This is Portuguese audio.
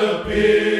campeão.